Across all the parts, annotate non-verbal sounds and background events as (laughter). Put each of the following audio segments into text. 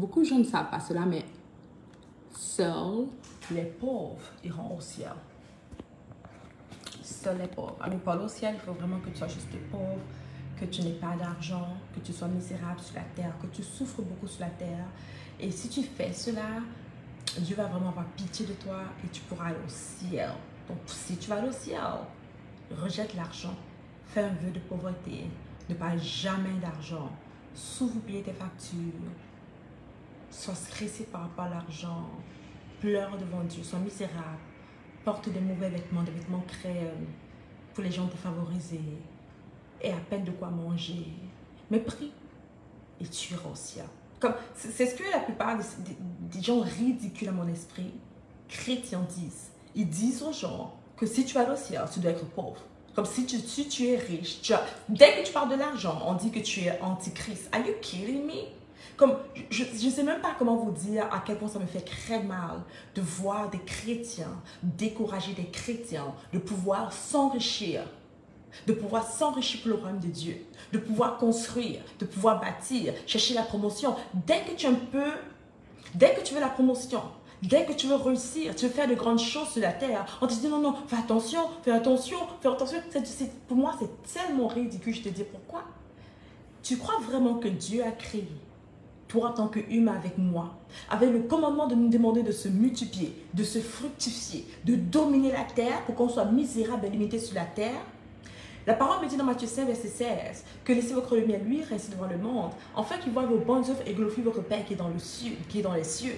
beaucoup de gens ne savent pas cela, mais seuls Les pauvres iront au ciel. Seuls les pauvres. Amis, pour aller au ciel, il faut vraiment que tu sois juste pauvre, que tu n'aies pas d'argent, que tu sois misérable sur la terre, que tu souffres beaucoup sur la terre. Et si tu fais cela, Dieu va vraiment avoir pitié de toi et tu pourras aller au ciel. Donc, si tu vas aller au ciel, rejette l'argent, fais un vœu de pauvreté, ne parle jamais d'argent, s'ouvre tes factures, sois stressé par rapport à l'argent, pleure devant Dieu, sois misérable, porte des mauvais vêtements, des vêtements créés pour les gens défavorisés, et à peine de quoi manger. Mais prie et tu iras au c'est ce que la plupart des, gens ridicules à mon esprit, chrétiens disent. Ils disent aux gens que si tu vas au tu dois être pauvre. Comme si tu, si tu es riche. Dès que tu parles de l'argent, on dit que tu es antichrist. Are you kidding me? Comme, je ne sais même pas comment vous dire à quel point ça me fait très mal de voir des chrétiens décourager des chrétiens de pouvoir s'enrichir, de pouvoir s'enrichir pour le royaume de Dieu, de pouvoir construire, de pouvoir bâtir, chercher la promotion. Dès que tu un peu, dès que tu veux la promotion, Dès que tu veux réussir, tu veux faire de grandes choses sur la terre, on te dit non, non, fais attention, fais attention, fais attention. pour moi, c'est tellement ridicule. Je te dis pourquoi Tu crois vraiment que Dieu a créé toi en tant qu'humain avec moi, avec le commandement de nous demander de se multiplier, de se fructifier, de dominer la terre pour qu'on soit misérable et limité sur la terre. La parole me dit dans Matthieu 5, verset 16, que laissez votre lumière lui rester devant le monde, afin qu'il voit vos bonnes œuvres et glorifie votre Père qui est dans, le ciel, qui est dans les cieux.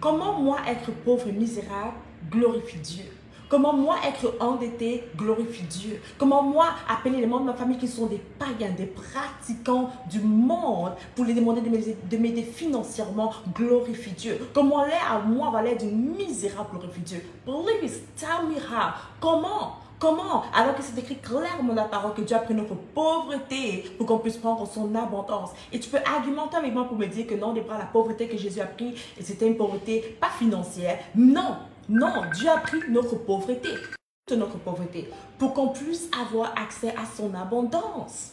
Comment moi être pauvre et misérable glorifie Dieu? Comment moi être endetté glorifie Dieu Comment moi appeler les membres de ma famille qui sont des païens, des pratiquants du monde pour les demander de m'aider financièrement glorifie Dieu Comment l'air à moi va l'air d'une misérable glorifie Dieu Please tell me how. Comment Comment Alors que c'est écrit clairement dans la parole que Dieu a pris notre pauvreté pour qu'on puisse prendre son abondance. Et tu peux argumenter avec moi pour me dire que non, pas la pauvreté que Jésus a pris, c'était une pauvreté pas financière. Non, non, Dieu a pris notre pauvreté, notre pauvreté, pour qu'on puisse avoir accès à son abondance.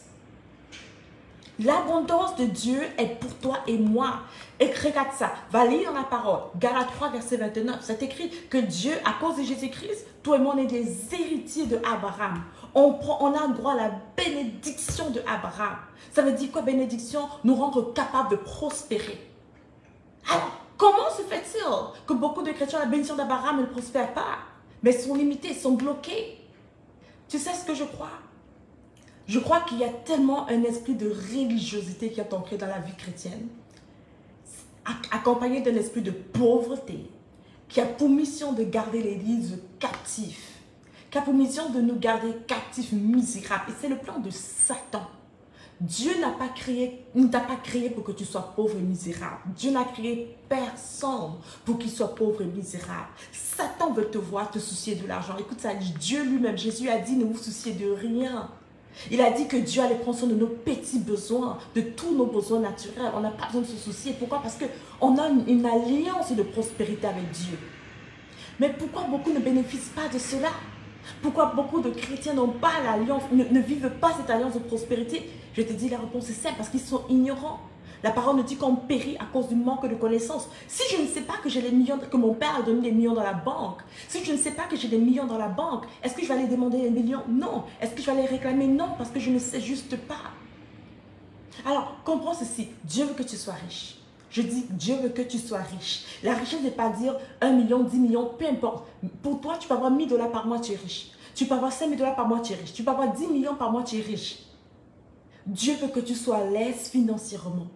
L'abondance de Dieu est pour toi et moi. Et regarde ça, va lire dans la parole. Galates 3, verset 29. C'est écrit que Dieu, à cause de Jésus-Christ, toi et moi, on est des héritiers de Abraham. On, a droit à la bénédiction de Abraham. Ça veut dire quoi, bénédiction? Nous rendre capables de prospérer. Comment se fait-il que beaucoup de chrétiens, la bénédiction d'Abraham ne prospèrent pas Mais sont limités, sont bloqués? Tu sais ce que je crois? Je crois qu'il y a tellement un esprit de religiosité qui est ancré dans la vie chrétienne, accompagné d'un esprit de pauvreté, qui a pour mission de garder l'Église captifs, qui a pour mission de nous garder captifs misérables. Et c'est le plan de Satan. Dieu n'a pas créé, ne t'a pas créé pour que tu sois pauvre et misérable. Dieu n'a créé personne pour qu'il soit pauvre et misérable. Satan veut te voir te soucier de l'argent. Écoute ça, Dieu lui-même, Jésus a dit ne vous souciez de rien. Il a dit que Dieu allait prendre soin de nos petits besoins, de tous nos besoins naturels. On n'a pas besoin de se soucier. Pourquoi? Parce qu'on a une, alliance de prospérité avec Dieu. Mais pourquoi beaucoup ne bénéficient pas de cela? Pourquoi beaucoup de chrétiens n'ont pas l'alliance, ne vivent pas cette alliance de prospérité? Je te dis la réponse est simple, parce qu'ils sont ignorants. La parole nous dit qu'on périt à cause du manque de connaissances. Si je ne sais pas que j'ai les millions, que mon père a donné des millions dans la banque, si je ne sais pas que j'ai des millions dans la banque, est-ce que je vais aller demander des millions? Non. Est-ce que je vais aller réclamer? Non, parce que je ne sais juste pas. Alors, comprends ceci. Dieu veut que tu sois riche. Je dis, Dieu veut que tu sois riche. La richesse n'est pas dire 1 million, 10 millions, peu importe. Pour toi, tu peux avoir 1000 dollars par mois, tu es riche. Tu peux avoir 5 000 dollars par mois, tu es riche. Tu peux avoir 10 millions par mois, tu es riche. Dieu veut que tu sois l'aise financièrement.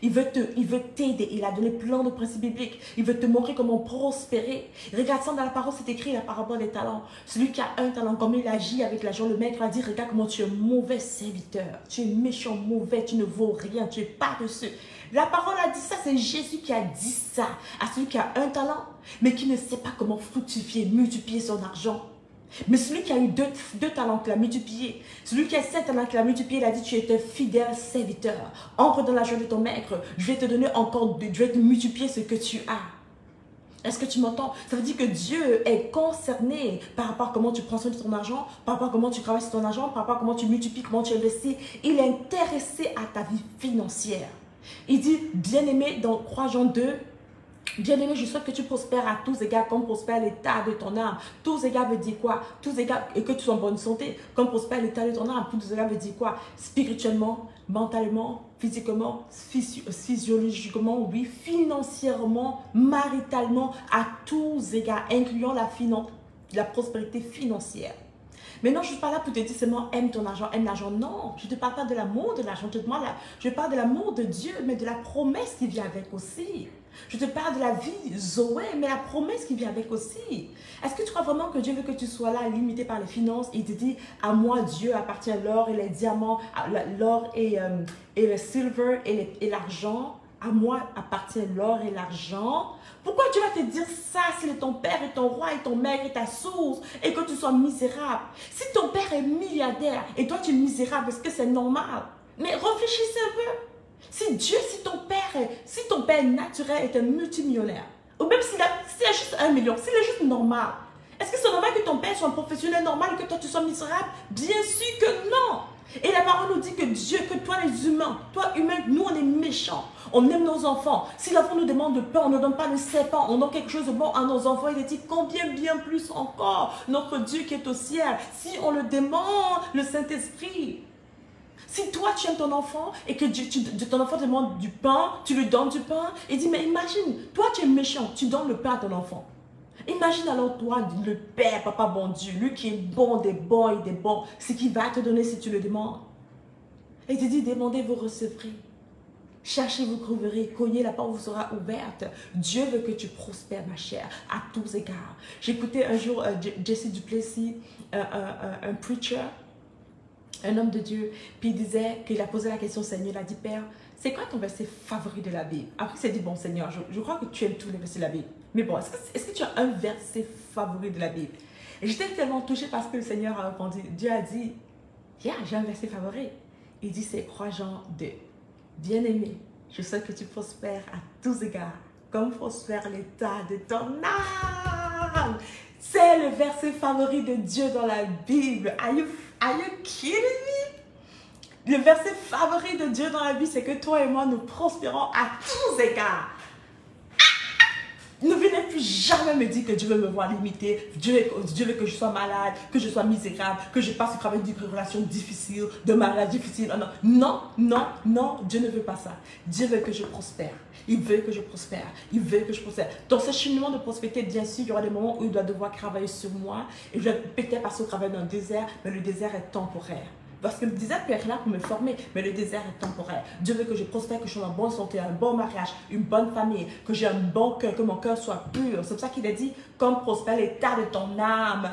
Il veut te, il veut t'aider. Il a donné plein de principes bibliques. Il veut te montrer comment prospérer. Regarde ça dans la parole, c'est écrit la parabole des talents. Celui qui a un talent, comme il agit avec l'argent, le maître va dire, regarde comment tu es mauvais serviteur. Tu es méchant, mauvais, tu ne vaux rien, tu es pas paresseux. La parole a dit ça, c'est Jésus qui a dit ça à celui qui a un talent, mais qui ne sait pas comment fructifier, multiplier son argent. Mais celui qui a eu deux, talents, qui l'a multiplié, celui qui a sept talents, qui l'a multiplié, il a dit, tu es un fidèle serviteur. Entre dans la joie de ton maître, je vais te donner encore, je vais te multiplier ce que tu as. Est-ce que tu m'entends? Ça veut dire que Dieu est concerné par rapport à comment tu prends soin de ton argent, par rapport à comment tu travailles sur ton argent, par rapport à comment tu multiplies, comment tu investis. Il est intéressé à ta vie financière. Il dit, bien-aimé, dans 3 Jean 2, Bien-aimé, je souhaite que tu prospères à tous égards comme prospère l'état de ton âme. Tous égards veut dire quoi? Tous égards, et que tu sois en bonne santé, comme prospère l'état de ton âme. Tous égards veut dire quoi? Spirituellement, mentalement, physiquement, physiologiquement, oui, financièrement, maritalement, à tous égards, incluant la, la prospérité financière. Maintenant, je ne suis pas là pour te dire seulement aime ton argent, aime l'argent. Non, je ne te parle pas de l'amour de l'argent. Je parle de l'amour de Dieu, mais de la promesse qui vient avec aussi. Je te parle de la vie Zoé, mais la promesse qui vient avec aussi. Est-ce que tu crois vraiment que Dieu veut que tu sois là, limité par les finances? Il te dit, à moi Dieu appartient l'or et les diamants, l'or et, euh, et le silver et l'argent. À moi appartient l'or et l'argent. Pourquoi tu vas te dire ça si ton père est ton roi et ton mère est ta source et que tu sois misérable? Si ton père est milliardaire et toi tu es misérable, est-ce que c'est normal? Mais réfléchissez un peu. Si Dieu, si ton père, si ton père naturel est un multimillionnaire, ou même s'il a, a, juste un million, s'il est juste normal, est-ce que c'est normal que ton père soit un professionnel normal et que toi tu sois misérable? Bien sûr que non. Et la parole nous dit que Dieu, que toi les humains, toi humain, nous on est méchants. On aime nos enfants. Si l'enfant nous demande de pain, on ne donne pas le serpent. On donne quelque chose de bon à nos enfants. Il est dit combien bien plus encore notre Dieu qui est au ciel. Si on le demande, le Saint-Esprit. Si toi tu aimes ton enfant et que ton enfant te demande du pain, tu lui donnes du pain, il dit mais imagine, toi tu es méchant, tu donnes le pain à ton enfant. Imagine alors toi, le Père, Papa bon Dieu, lui qui est bon des bons des bons, ce qu'il va te donner si tu le demandes. Et il te dit, demandez, vous recevrez. Cherchez, vous trouverez. Cognez, la porte vous sera ouverte. Dieu veut que tu prospères, ma chère, à tous égards. J'écoutais un jour euh, Jesse Duplessis, un preacher, un homme de Dieu, puis il disait qu'il a posé la question au Seigneur, il a dit, Père, c'est quoi ton verset favori de la Bible? Après, il s'est dit, bon Seigneur, je, crois que tu aimes tous les versets de la Bible. Mais bon, est-ce que, tu as un verset favori de la Bible? J'étais tellement touchée parce que le Seigneur a répondu, Dieu a dit, yeah, j'ai un verset favori. Il dit, c'est 3 Jean 2. Bien-aimé, je sais que tu prospères à tous égards, comme prospère l'état de ton âme. C'est le verset favori de Dieu dans la Bible. Are you Are you kidding me? Le verset favori de Dieu dans la vie, c'est que toi et moi, nous prospérons à tous égards. Ne venez plus jamais me dire que Dieu veut me voir limité, Dieu, Dieu veut que je sois malade, que je sois misérable, que je passe au travers d'une relation difficile, de mariage difficile. Non, non, non, Dieu ne veut pas ça. Dieu veut que je prospère. Il veut que je prospère. Il veut que je prospère. Dans ce cheminement de prospérité, bien sûr, il y aura des moments où il doit devoir travailler sur moi et je vais peut-être passer au travers d'un désert, mais le désert est temporaire. Parce que le désert peut être là pour me former, mais le désert est temporaire. Dieu veut que je prospère, que je sois en bonne santé, un bon mariage, une bonne famille, que j'ai un bon cœur, que mon cœur soit pur. C'est pour ça qu'il a dit, comme prospère l'état de ton âme.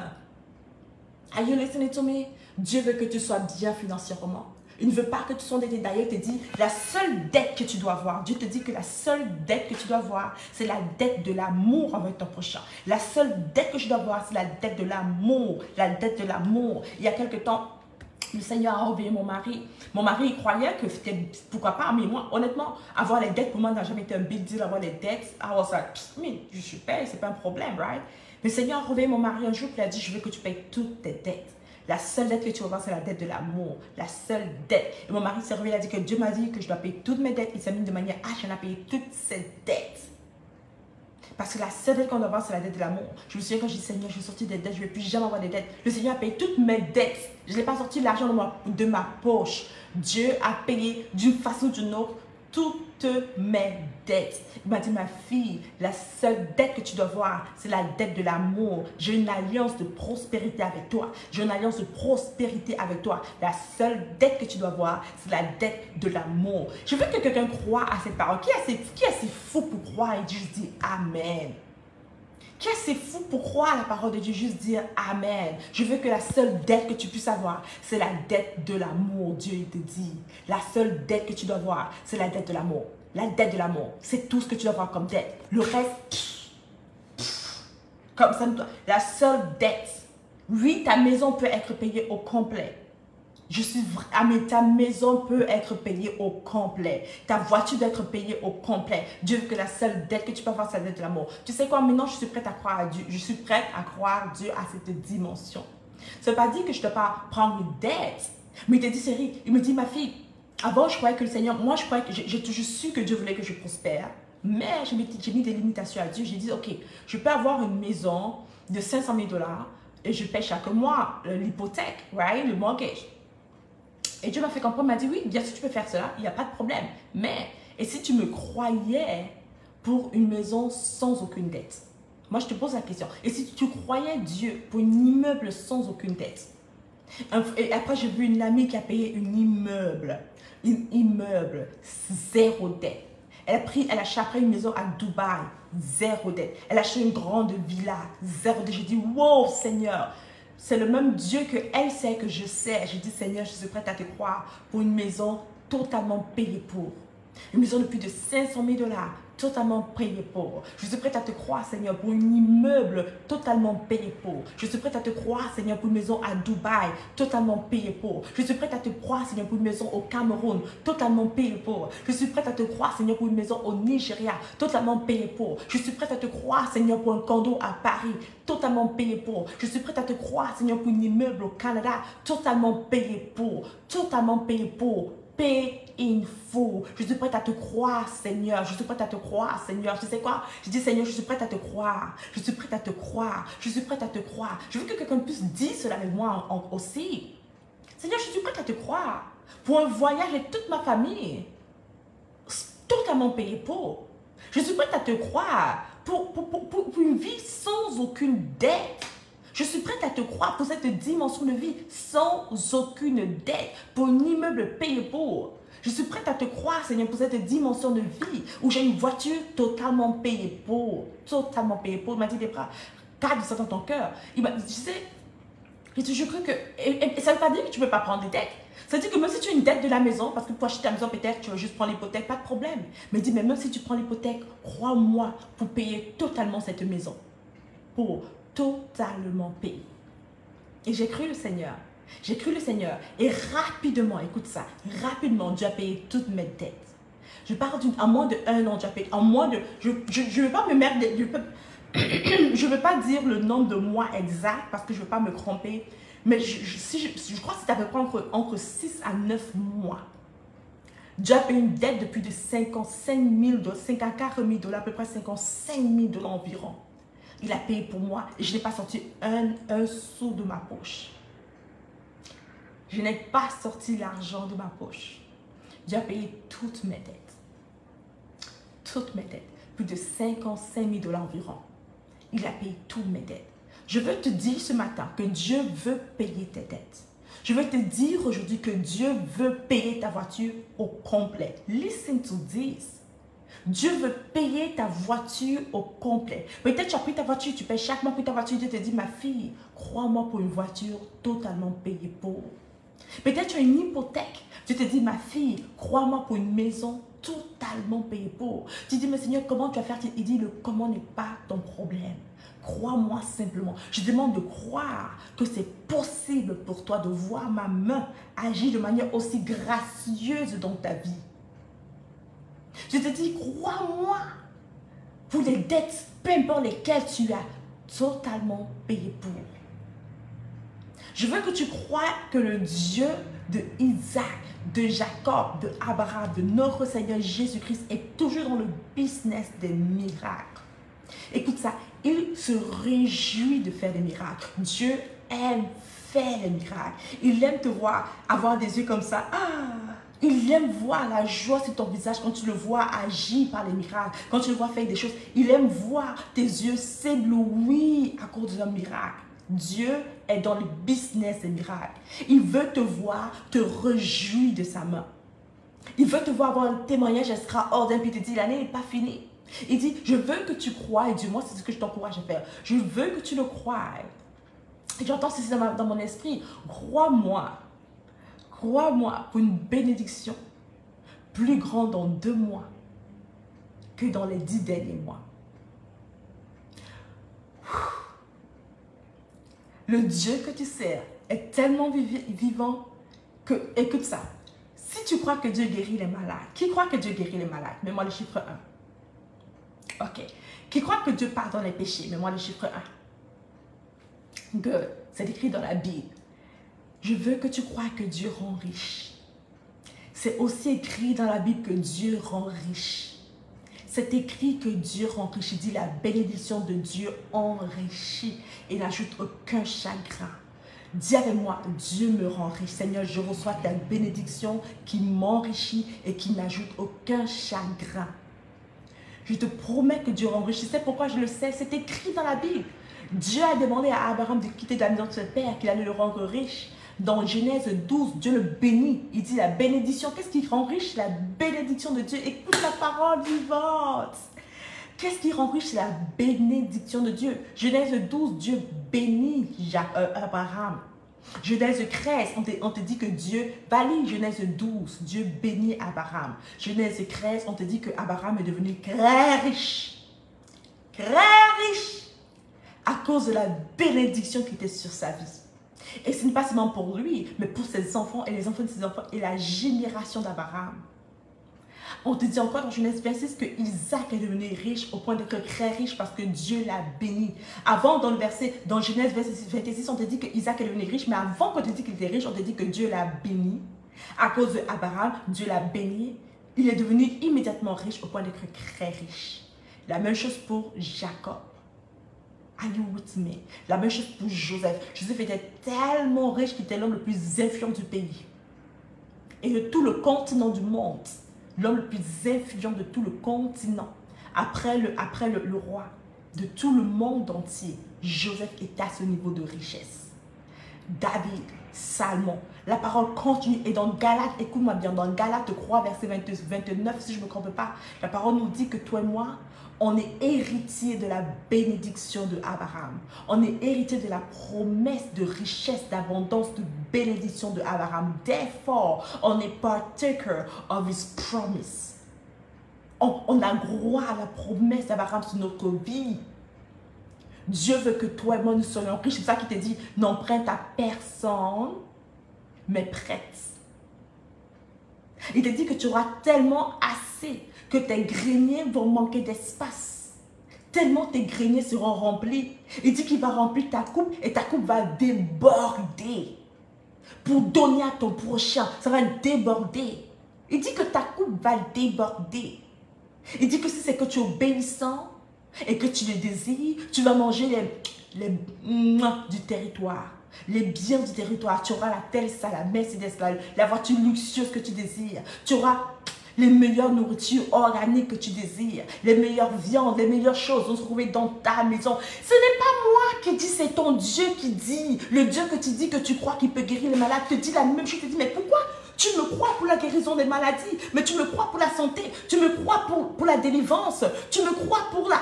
Are you listening to me? Dieu veut que tu sois bien financièrement. Il ne veut pas que tu sois endetté. D'ailleurs, il te dit, la seule dette que tu dois avoir, Dieu te dit que la seule dette que tu dois avoir, c'est la dette de l'amour avec ton prochain. La seule dette que je dois avoir, c'est la dette de l'amour. La dette de l'amour. Il y a quelque temps, le Seigneur a réveillé mon mari. Mon mari il croyait que c'était, pourquoi pas, mais moi, honnêtement, avoir les dettes, pour moi, n'a jamais été un big deal, avoir les dettes. I was like, mais je suis payé, c'est pas un problème, right? Le Seigneur a réveillé mon mari un jour, il a dit, je veux que tu payes toutes tes dettes. La seule dette que tu vas avoir, c'est la dette de l'amour. La seule dette. Et mon mari s'est réveillé, il a dit que Dieu m'a dit que je dois payer toutes mes dettes. Il s'est mis de manière à, j'en ai payé toutes ses dettes. Parce que la seule dette qu'on doit avoir, c'est la dette de l'amour. Je me souviens quand j'ai dit, Seigneur, je vais sortir des dettes, je ne vais plus jamais avoir des dettes. Le Seigneur a payé toutes mes dettes. Je n'ai pas sorti l'argent de ma, de ma poche. Dieu a payé d'une façon ou d'une autre toutes mes dettes. Il m'a dit, ma fille, la seule dette que tu dois voir, c'est la dette de l'amour. J'ai une alliance de prospérité avec toi. J'ai une alliance de prospérité avec toi. La seule dette que tu dois voir, c'est la dette de l'amour. Je veux que quelqu'un croit à cette parole. Qui est assez, fou pour croire? Et juste dire Amen? Qui est assez fou pour croire à la parole de Dieu, juste dire Amen. Je veux que la seule dette que tu puisses avoir, c'est la dette de l'amour. Dieu te dit. La seule dette que tu dois avoir, c'est la dette de l'amour. La dette de l'amour. C'est tout ce que tu dois avoir comme dette. Le reste, comme ça, la seule dette. Oui, ta maison peut être payée au complet. Je suis ah, mais ta maison peut être payée au complet. Ta voiture doit être payée au complet. Dieu veut que la seule dette que tu peux avoir, c'est la dette de l'amour. Tu sais quoi, maintenant, je suis prête à croire à Dieu. Je suis prête à croire Dieu à cette dimension. Ça veut pas dire que je ne dois pas prendre une dette. Mais il te dit, Chérie, il me dit, ma fille, Avant, je croyais que le Seigneur, moi, je croyais que j'ai toujours su que Dieu voulait que je prospère. Mais j'ai mis des limitations à Dieu. J'ai dit, OK, je peux avoir une maison de 500 000 dollars et je paie chaque mois l'hypothèque, right, le mortgage. Et Dieu m'a fait comprendre, m'a dit, oui, bien sûr, tu peux faire cela, il n'y a pas de problème. Mais, et si tu me croyais pour une maison sans aucune dette? Moi, je te pose la question. Et si tu croyais Dieu pour un immeuble sans aucune dette? Et après, j'ai vu une amie qui a payé un immeuble, un immeuble, zéro dette. Elle a, pris, elle a acheté une maison à Dubaï, zéro dette. Elle a acheté une grande villa, zéro dette. J'ai dit, wow, Seigneur, c'est le même Dieu que elle sait que je sais. J'ai dit, Seigneur, je suis prête à te croire pour une maison totalement payée pour. Une maison de plus de 500 000 dollars, totalement payé pour. Je suis prête à te croire, Seigneur, pour un immeuble totalement payé pour. Je suis prête à te croire, Seigneur, pour une maison à Dubaï, totalement payé pour. Je suis prête à te croire, Seigneur, pour une maison au Cameroun, totalement payé pour. Je suis prête à te croire, Seigneur, pour une maison au Nigeria, totalement payé pour. Je suis prête à te croire, Seigneur, pour un condo à Paris, totalement payé pour. Je suis prête à te croire, Seigneur, pour un immeuble au Canada, totalement payé pour. Totalement payé pour Pay in Je suis prête à te croire, Seigneur. Je suis prête à te croire, Seigneur. Tu sais quoi? Je dis, Seigneur, je suis prête à te croire. Je suis prête à te croire. Je suis prête à te croire. Je veux que quelqu'un puisse dire cela avec moi aussi. Seigneur, je suis prête à te croire. Pour un voyage avec toute ma famille. Totalement payé pour. Je suis prête à te croire. Pour, pour, pour, pour une vie sans aucune dette. Je suis prête à te croire pour cette dimension de vie sans aucune dette, pour un immeuble payé pour. Je suis prête à te croire, Seigneur, pour cette dimension de vie où j'ai une voiture totalement payée pour. Totalement payée pour. Il m'a dit, Débra, garde ça dans ton cœur. Il m'a tu sais, j'ai toujours cru que. Et, ça ne veut pas dire que tu ne peux pas prendre des dettes. Ça veut dire que même si tu as une dette de la maison, parce que pour acheter ta maison, peut-être tu vas juste prendre l'hypothèque, pas de problème. Mais dis, mais même si tu prends l'hypothèque, crois-moi pour payer totalement cette maison. Pour totalement payé. Et j'ai cru le Seigneur. J'ai cru le Seigneur. Et rapidement, écoute ça, rapidement, Dieu a payé toutes mes dettes. Je parle en moins de un an, Dieu a payé. En moins de. Je ne veux pas me mettre. Je ne (coughs) veux pas dire le nombre de mois exact parce que je ne veux pas me tromper. Mais je, si je, crois que c'est à peu près entre, entre 6 à 9 mois. Dieu a payé une dette de plus de 55 000 dollars, 54 000 dollars, à peu près 55 000 dollars environ. Il a payé pour moi et je n'ai pas sorti un, un sou de ma poche. Je n'ai pas sorti l'argent de ma poche. A payé toutes mes dettes. Toutes mes dettes. Plus de 55 000 dollars environ. Il a payé toutes mes dettes. Je veux te dire ce matin que Dieu veut payer tes dettes. Je veux te dire aujourd'hui que Dieu veut payer ta voiture au complet. Listen to this. Dieu veut payer ta voiture au complet. Peut-être tu as pris ta voiture, tu payes chaque mois pour ta voiture. Dieu te dit, ma fille, crois-moi pour une voiture totalement payée pour. Peut-être tu as une hypothèque. Dieu te dit, ma fille, crois-moi pour une maison totalement payée pour. Tu dis, mais Seigneur, comment tu vas faire? Il dit, le comment n'est pas ton problème. Crois-moi simplement. Je demande de croire que c'est possible pour toi de voir ma main agir de manière aussi gracieuse dans ta vie. Je te dis, crois-moi, pour les dettes, peu importe lesquelles tu as totalement payé pour. Je veux que tu crois que le Dieu de Isaac, de Jacob, de Abraham, de notre Seigneur Jésus-Christ est toujours dans le business des miracles. Écoute ça, il se réjouit de faire des miracles. Dieu aime faire des miracles. Il aime te voir avoir des yeux comme ça. Ah, il aime voir la joie sur ton visage quand tu le vois agir par les miracles, quand tu le vois faire des choses. Il aime voir tes yeux s'éblouir à cause d'un miracle. Dieu est dans le business des. Il veut te voir te réjouir de sa main. Il veut te voir avoir un témoignage extraordinaire. Puis te dit, l'année n'est pas finie. Il dit, je veux que tu crois. Et dis-moi, c'est ce que je t'encourage à faire. Je veux que tu le crois. Et j'entends ceci dans mon esprit. Crois-moi Crois-moi, pour une bénédiction plus grande dans deux mois que dans les dix derniers mois. Le Dieu que tu sers est tellement vivant que, écoute ça, si tu crois que Dieu guérit les malades, qui croit que Dieu guérit les malades? Mets-moi le chiffre 1. Ok. Qui croit que Dieu pardonne les péchés? Mets-moi le chiffre 1. Good. C'est écrit dans la Bible. Je veux que tu crois que Dieu rend riche. C'est aussi écrit dans la Bible que Dieu rend riche. C'est écrit que Dieu. Il dit la bénédiction de Dieu enrichit et n'ajoute aucun chagrin. Dis avec moi, Dieu me rend riche. Seigneur, je reçois ta bénédiction qui m'enrichit et qui n'ajoute aucun chagrin. Je te promets que Dieu. Tu sais pourquoi je le sais? C'est écrit dans la Bible. Dieu a demandé à Abraham de quitter la maison de son père, qu'il allait le rendre riche. Dans Genèse 12, Dieu le bénit. Il dit la bénédiction. Qu'est-ce qui rend riche La bénédiction de Dieu? Écoute la parole vivante. Qu'est-ce qui rend riche la bénédiction de Dieu? Genèse 12, Dieu bénit euh, Abraham. Genèse 13, on te, on te, dit que Dieu valide. Genèse 12, Dieu bénit Abraham. Genèse 13, on te dit que Abraham est devenu très riche. Très riche. À cause de la bénédiction qui était sur sa vie. Et ce n'est pas seulement pour lui, mais pour ses enfants et les enfants de ses enfants et la génération d'Abraham. On te dit encore dans Genèse 26 que Isaac est devenu riche au point d'être très riche parce que Dieu l'a béni. Avant, dans le verset, dans Genèse 26, on te dit que Isaac est devenu riche, mais avant qu'on te dise qu'il était riche, on te dit que Dieu l'a béni. À cause d'Abraham, Dieu l'a béni. Il est devenu immédiatement riche au point d'être très riche. La même chose pour Jacob. Are you with me? La même chose pour Joseph. Joseph était tellement riche qu'il était l'homme le plus influent du pays. Et de tout le continent du monde. L'homme le plus influent de tout le continent. Après le, après le, le roi de tout le monde entier. Joseph était à ce niveau de richesse. David, Salmon. La parole continue. Et dans Galate, écoute-moi bien, dans Galate 3, verset 29, si je ne me trompe pas, la parole nous dit que toi et moi, on est héritier de la bénédiction de Abraham. On est héritier de la promesse de richesse, d'abondance, de bénédiction de Abraham. Therefore, on est partaker of his promise. On, on a droit à la promesse d'Abraham sur notre vie. Dieu veut que toi et moi nous soyons riches. C'est ça qu'il te dit, n'emprunte à personne, mais prête. Il te dit que tu auras tellement assez que tes greniers vont manquer d'espace. Tellement tes greniers seront remplis. Il dit qu'il va remplir ta coupe et ta coupe va déborder. Pour donner à ton prochain, ça va déborder. Il dit que ta coupe va déborder. Il dit que si c'est que tu es obéissant et que tu le désires, tu vas manger les, les du territoire les biens du territoire. Tu auras la Tesla, la Mercedes, la, la voiture luxueuse que tu désires. Tu auras les meilleures nourritures organiques que tu désires, les meilleures viandes, les meilleures choses vont se trouver dans ta maison. Ce n'est pas moi qui dis, c'est ton Dieu qui dit. Le Dieu que tu dis que tu crois qu'il peut guérir les malades te dit la même chose. Tu te dis, mais pourquoi tu me crois pour la guérison des maladies, mais tu me crois pour la santé, tu me crois pour, pour la délivrance, tu me crois pour la,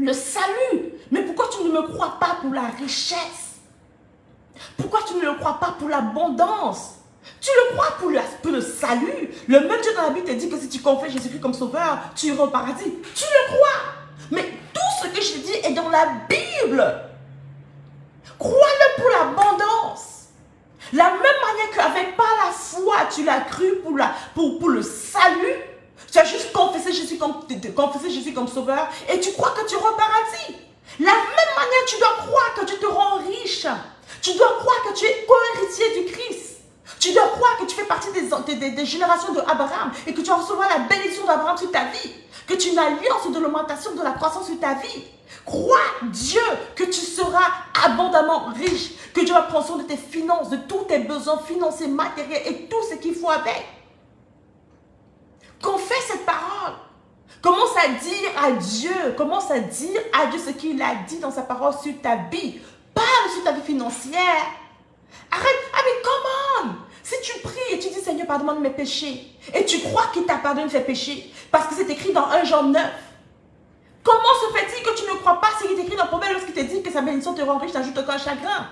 le salut. Mais pourquoi tu ne me crois pas pour la richesse? Pourquoi tu ne me crois pas pour l'abondance? Tu le crois pour, le salut. Le même Dieu dans la Bible te dit que si tu confesses Jésus-Christ comme sauveur, tu iras au paradis. Tu le crois. Mais tout ce que je dis est dans la Bible. Crois-le pour l'abondance. La même manière qu'avec pas la foi, tu l'as cru pour, pour le salut, tu as juste confessé Jésus, comme, confessé comme sauveur et tu crois que tu au paradis. La même manière, tu dois croire que tu te rends riche. Tu dois croire que tu es co-héritier du Christ. Tu dois croire que tu fais partie des, des, générations d'Abraham et que tu vas recevoir la bénédiction d'Abraham sur ta vie. Que tu as une alliance de l'augmentation, de la croissance sur ta vie. Crois Dieu que tu seras abondamment riche, que Dieu va prendre soin de tes finances, de tous tes besoins financiers, matériels et tout ce qu'il faut avec. Confesse cette parole. Commence à dire à Dieu, commence à dire à Dieu ce qu'il a dit dans sa parole sur ta vie. Parle sur ta vie financière. Arrête, ah mais comment Si tu pries et tu dis Seigneur, pardonne mes péchés, et tu crois qu'il t'a pardonné tes péchés, parce que c'est écrit dans 1 Jean 9, comment se fait-il que tu ne crois pas ce qui est écrit dans Proverbe lorsqu'il te dit que sa bénédiction te rend riche, t'ajoute aucun chagrin?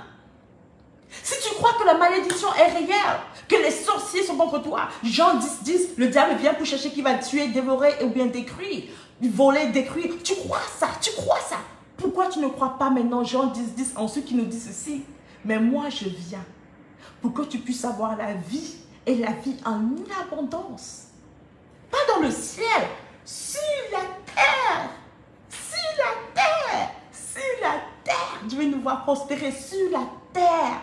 Si tu crois que la malédiction est réelle, que les sorciers sont contre toi, Jean 10, 10, le diable vient pour chercher qui va tuer, dévorer ou bien détruire, voler, détruire. Tu crois ça, tu crois ça? Pourquoi tu ne crois pas maintenant Jean 10, 10 en ceux qui nous disent ceci? Mais moi, je viens pour que tu puisses avoir la vie et la vie en abondance. Pas dans le ciel, sur la terre. Sur la terre. Sur la terre. Je vais nous voir prospérer sur la terre.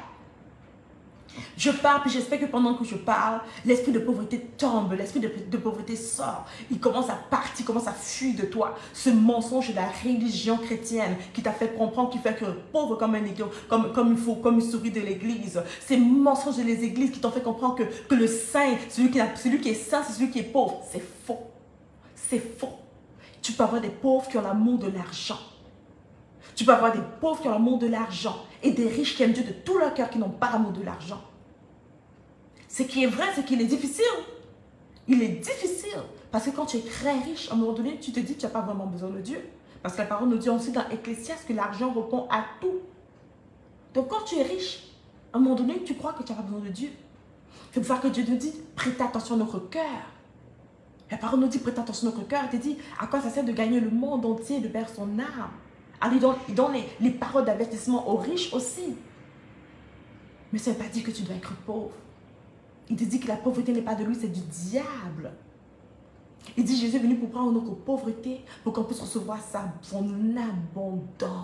Je parle, puis j'espère que pendant que je parle, l'esprit de pauvreté tombe, l'esprit de, pauvreté sort. Il commence à partir, commence à fuir de toi. Ce mensonge de la religion chrétienne qui t'a fait comprendre, qui fait que pauvre comme un comme, comme, il faut, comme une souris de l'église. Ces mensonges des églises qui t'ont fait comprendre que, que le saint, celui qui, celui qui est saint, c'est celui qui est pauvre. C'est faux. C'est faux. Tu peux avoir des pauvres qui ont l'amour de l'argent. Tu peux avoir des pauvres qui ont l'amour de l'argent et des riches qui aiment Dieu de tout leur cœur qui n'ont pas l'amour de l'argent. Ce qui est vrai, c'est qu'il est difficile. Il est difficile. Parce que quand tu es très riche, à un moment donné, tu te dis que tu n'as pas vraiment besoin de Dieu. Parce que la parole nous dit aussi dans Ecclésiaste que l'argent répond à tout. Donc quand tu es riche, à un moment donné, tu crois que tu n'as pas besoin de Dieu. C'est pour ça que Dieu nous dit, prête attention à notre cœur. La parole nous dit, prête attention à notre cœur. Elle te dit, à quoi ça sert de gagner le monde entier, de perdre son âme? Alors, il donne, les, les paroles d'avertissement aux riches aussi. Mais ça ne veut pas dire que tu dois être pauvre. Il te dit que la pauvreté n'est pas de lui, c'est du diable. Il dit Jésus est venu pour prendre notre pauvreté, pour qu'on puisse recevoir sa, son abondance.